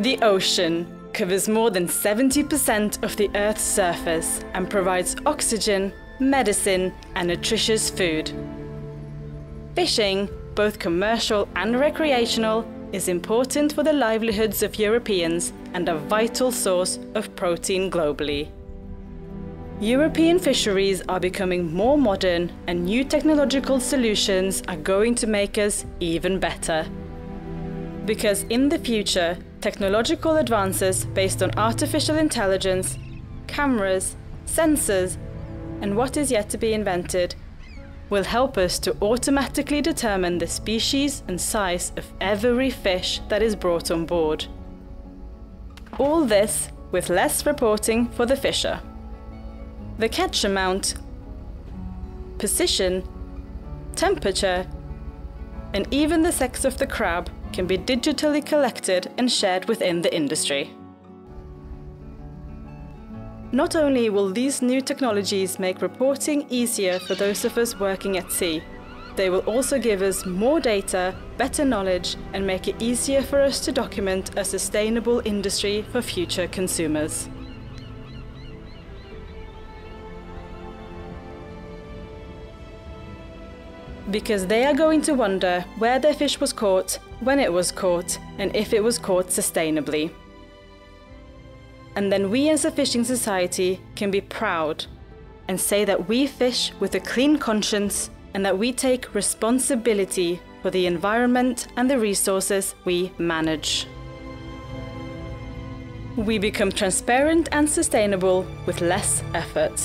The ocean covers more than 70% of the Earth's surface and provides oxygen, medicine, and nutritious food. Fishing, both commercial and recreational, is important for the livelihoods of Europeans and a vital source of protein globally. European fisheries are becoming more modern and new technological solutions are going to make us even better. Because in the future, technological advances based on artificial intelligence, cameras, sensors, and what is yet to be invented will help us to automatically determine the species and size of every fish that is brought on board. All this with less reporting for the fisher. The catch amount, position, temperature, and even the sex of the crab can be digitally collected and shared within the industry. Not only will these new technologies make reporting easier for those of us working at sea, they will also give us more data, better knowledge, and make it easier for us to document a sustainable industry for future consumers. Because they are going to wonder where their fish was caught, when it was caught, and if it was caught sustainably. And then we as a fishing society can be proud and say that we fish with a clean conscience and that we take responsibility for the environment and the resources we manage. We become transparent and sustainable with less effort.